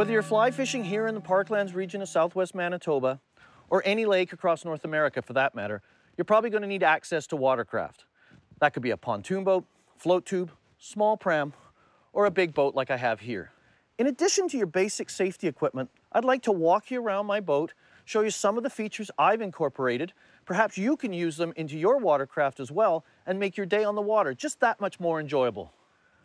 Whether you're fly fishing here in the Parklands region of southwest Manitoba, or any lake across North America for that matter, you're probably going to need access to watercraft. That could be a pontoon boat, float tube, small pram, or a big boat like I have here. In addition to your basic safety equipment, I'd like to walk you around my boat, show you some of the features I've incorporated. Perhaps you can use them into your watercraft as well and make your day on the water just that much more enjoyable.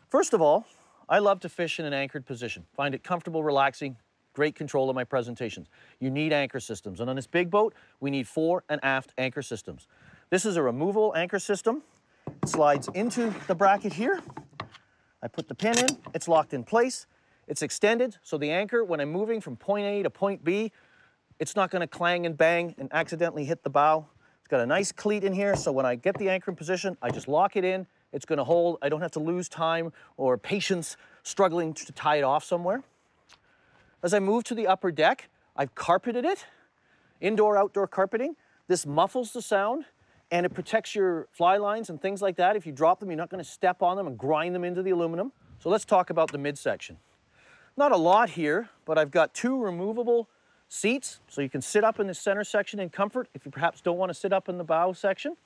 First of all, I love to fish in an anchored position. Find it comfortable, relaxing, great control of my presentations. You need anchor systems. And on this big boat, we need fore and aft anchor systems. This is a removable anchor system. It slides into the bracket here. I put the pin in, it's locked in place. It's extended, so the anchor, when I'm moving from point A to point B, it's not gonna clang and bang and accidentally hit the bow. It's got a nice cleat in here, so when I get the anchor in position, I just lock it in, it's gonna hold. I don't have to lose time or patience struggling to tie it off somewhere. As I move to the upper deck, I've carpeted it, indoor, outdoor carpeting. This muffles the sound and it protects your fly lines and things like that. If you drop them, you're not gonna step on them and grind them into the aluminum. So let's talk about the midsection. Not a lot here, but I've got two removable seats, so you can sit up in the center section in comfort if you perhaps don't wanna sit up in the bow section.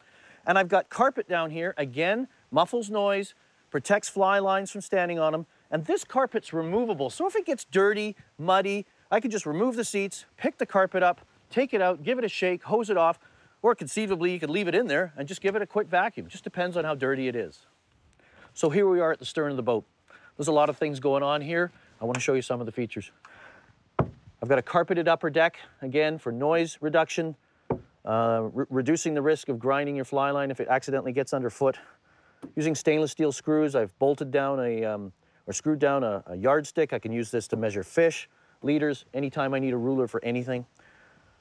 And I've got carpet down here, again, muffles noise, protects fly lines from standing on them, and this carpet's removable. So if it gets dirty, muddy, I can just remove the seats, pick the carpet up, take it out, give it a shake, hose it off, or conceivably you could leave it in there and just give it a quick vacuum. Just depends on how dirty it is. So here we are at the stern of the boat. There's a lot of things going on here. I want to show you some of the features. I've got a carpeted upper deck, again, for noise reduction, uh, re reducing the risk of grinding your fly line if it accidentally gets underfoot. Using stainless steel screws, I've bolted down a, um, or screwed down a, a yardstick. I can use this to measure fish, leaders, anytime I need a ruler for anything.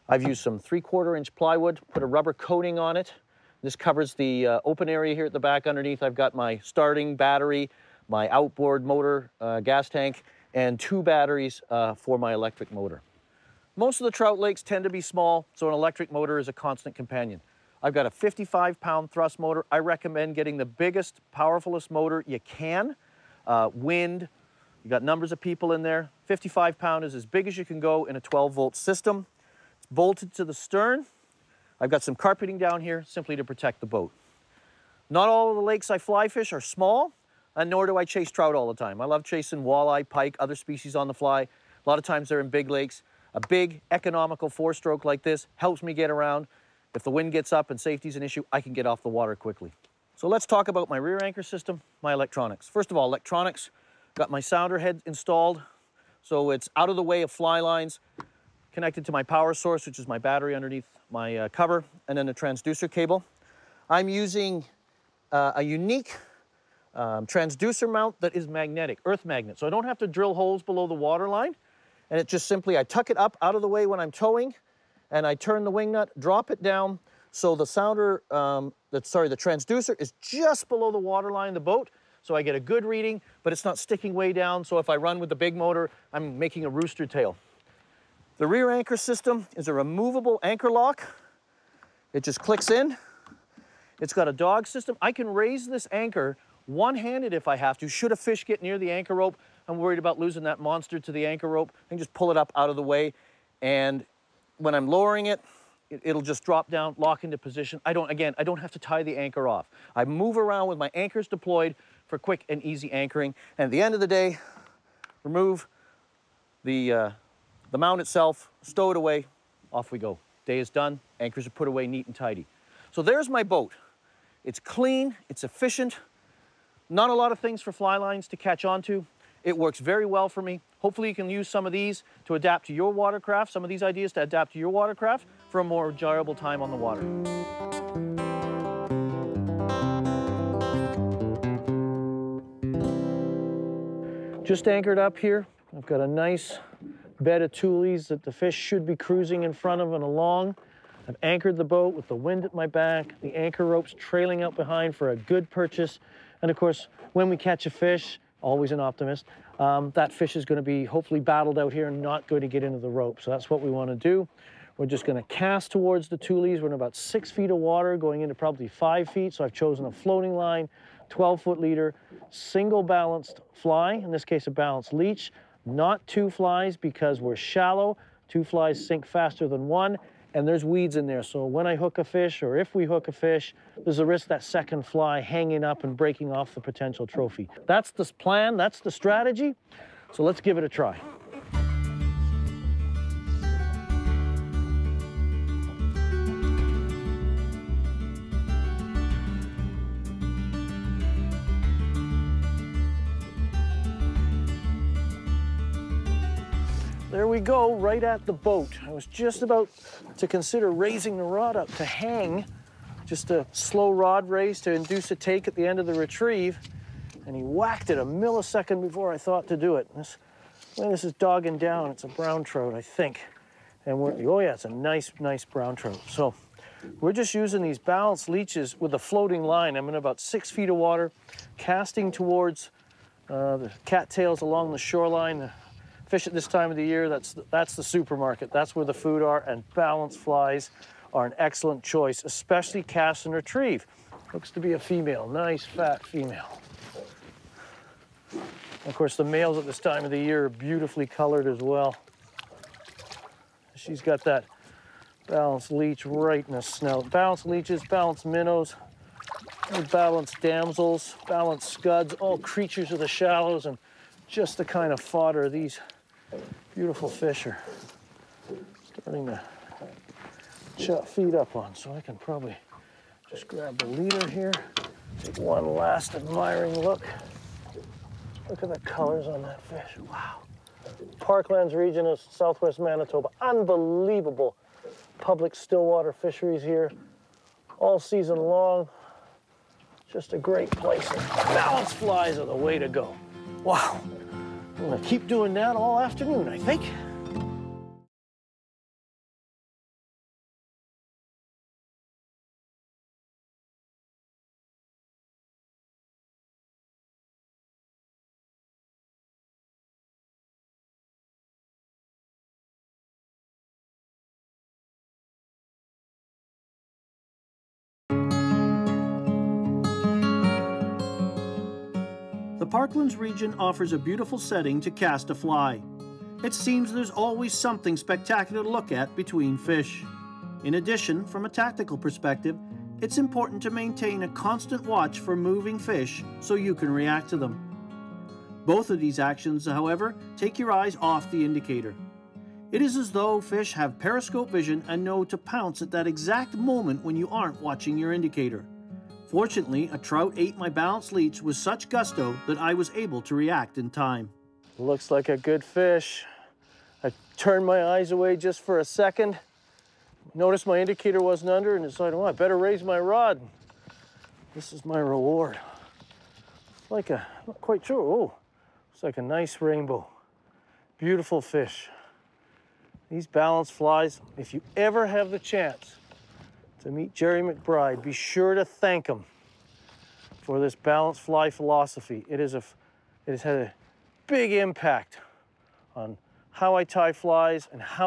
I've used some three quarter inch plywood, put a rubber coating on it. This covers the uh, open area here at the back underneath. I've got my starting battery, my outboard motor uh, gas tank, and two batteries uh, for my electric motor. Most of the trout lakes tend to be small, so an electric motor is a constant companion. I've got a 55 pound thrust motor. I recommend getting the biggest, powerfulest motor you can. Uh, wind, you got numbers of people in there. 55 pound is as big as you can go in a 12 volt system It's bolted to the stern. I've got some carpeting down here simply to protect the boat. Not all of the lakes I fly fish are small, and nor do I chase trout all the time. I love chasing walleye, pike, other species on the fly. A lot of times they're in big lakes. A big economical four stroke like this helps me get around. If the wind gets up and safety is an issue, I can get off the water quickly. So let's talk about my rear anchor system, my electronics. First of all, electronics, got my sounder head installed. So it's out of the way of fly lines connected to my power source, which is my battery underneath my uh, cover, and then a transducer cable. I'm using uh, a unique um, transducer mount that is magnetic, earth magnet. So I don't have to drill holes below the water line. And it just simply, I tuck it up out of the way when I'm towing, and I turn the wing nut, drop it down, so the sounder, um, the, sorry, the transducer is just below the water line of the boat, so I get a good reading, but it's not sticking way down, so if I run with the big motor, I'm making a rooster tail. The rear anchor system is a removable anchor lock. It just clicks in. It's got a dog system. I can raise this anchor one-handed if I have to. Should a fish get near the anchor rope, I'm worried about losing that monster to the anchor rope. I can just pull it up out of the way. And when I'm lowering it, it will just drop down, lock into position. I don't, again, I don't have to tie the anchor off. I move around with my anchors deployed for quick and easy anchoring. And at the end of the day, remove the uh, the mount itself, stow it away, off we go. Day is done, anchors are put away neat and tidy. So there's my boat. It's clean, it's efficient, not a lot of things for fly lines to catch onto. It works very well for me. Hopefully you can use some of these to adapt to your watercraft, some of these ideas to adapt to your watercraft for a more enjoyable time on the water. Just anchored up here. I've got a nice bed of tules that the fish should be cruising in front of and along. I've anchored the boat with the wind at my back, the anchor ropes trailing out behind for a good purchase. And of course, when we catch a fish, always an optimist, um, that fish is gonna be hopefully battled out here and not going to get into the rope. So that's what we wanna do. We're just gonna cast towards the tules. We're in about six feet of water, going into probably five feet. So I've chosen a floating line, 12 foot leader, single balanced fly, in this case a balanced leech, not two flies because we're shallow. Two flies sink faster than one, and there's weeds in there. So when I hook a fish, or if we hook a fish, there's a risk that second fly hanging up and breaking off the potential trophy. That's the plan, that's the strategy. So let's give it a try. There we go, right at the boat. I was just about to consider raising the rod up to hang, just a slow rod raise to induce a take at the end of the retrieve, and he whacked it a millisecond before I thought to do it. This, well, this is dogging down. It's a brown trout, I think. And we're, oh yeah, it's a nice, nice brown trout. So we're just using these balanced leeches with a floating line. I'm in about six feet of water, casting towards uh, the cattails along the shoreline, fish at this time of the year, that's, that's the supermarket. That's where the food are, and balanced flies are an excellent choice, especially cast and retrieve. Looks to be a female, nice fat female. Of course, the males at this time of the year are beautifully colored as well. She's got that balanced leech right in the snout. Balanced leeches, balanced minnows, balanced damsels, balanced scuds, all creatures of the shallows and just the kind of fodder these beautiful fish are starting to chop feed up on. So I can probably just grab the leader here, take one last admiring look. Look at the colors on that fish. Wow. Parklands region of southwest Manitoba. Unbelievable public stillwater fisheries here all season long. Just a great place. Balance flies are the way to go. Wow. I'm gonna keep doing that all afternoon, I think. Parklands region offers a beautiful setting to cast a fly. It seems there's always something spectacular to look at between fish. In addition, from a tactical perspective, it's important to maintain a constant watch for moving fish so you can react to them. Both of these actions, however, take your eyes off the indicator. It is as though fish have periscope vision and know to pounce at that exact moment when you aren't watching your indicator. Fortunately, a trout ate my balance leech with such gusto that I was able to react in time. Looks like a good fish. I turned my eyes away just for a second. Noticed my indicator wasn't under and decided, well, I better raise my rod. This is my reward. It's Like a, not quite sure, oh, it's like a nice rainbow. Beautiful fish. These balance flies, if you ever have the chance to meet Jerry McBride, be sure to thank him for this balanced fly philosophy. It, is a, it has had a big impact on how I tie flies and how